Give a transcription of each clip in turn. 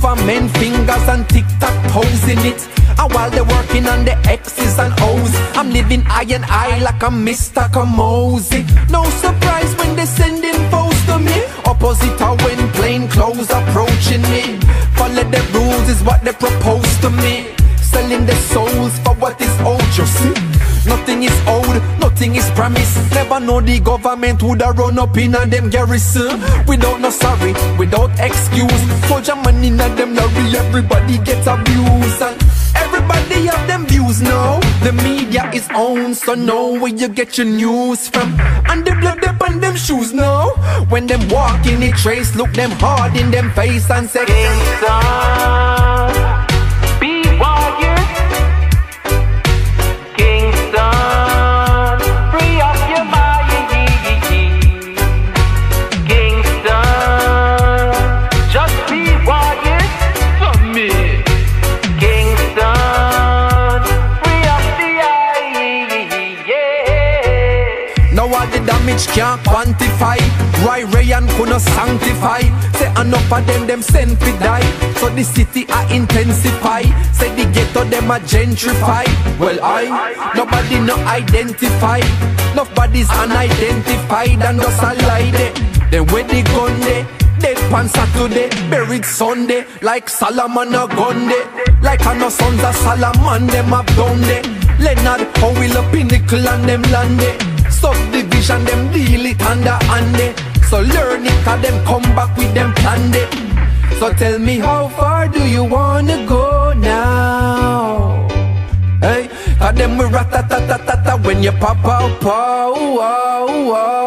Government fingers and tick tock toes in it. And while they're working on the X's and O's, I'm living eye and eye like I'm Mr. Kamosi. No surprise when they're sending foes to me. Opposite of when plain clothes approaching me. Follow the rules is what they propose to me. Promised. Never know the government would have run up in a them garrison. Without no sorry, without excuse. Soldier money in a them lorry, everybody gets abused. And everybody have them views now. The media is on, so know where you get your news from. And the blood up on them shoes now. When them walk in the trace, look them hard in them face and say, All the damage can't quantify. Roy Rayan couldn't sanctify. Say enough of them, them sent fi die. So the city I intensify. Say the ghetto them a gentrify. Well I, nobody no identify. Nobody's unidentified and just a lie there. Then where the gun there? Dead pan Saturday, buried Sunday, like Solomon a gun day. Like I know sons of Solomon, them have done day. Leonard, how will a pinnacle and them land day. Subdivision, them deal it under hand day. Eh. So learn it, cause them come back with them plan day. So tell me how far do you wanna go now? Hey, cause them we rat-a-tat-tat-tat when you pop out, pow, wow, wow.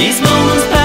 Esmou nos